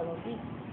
小龙弟。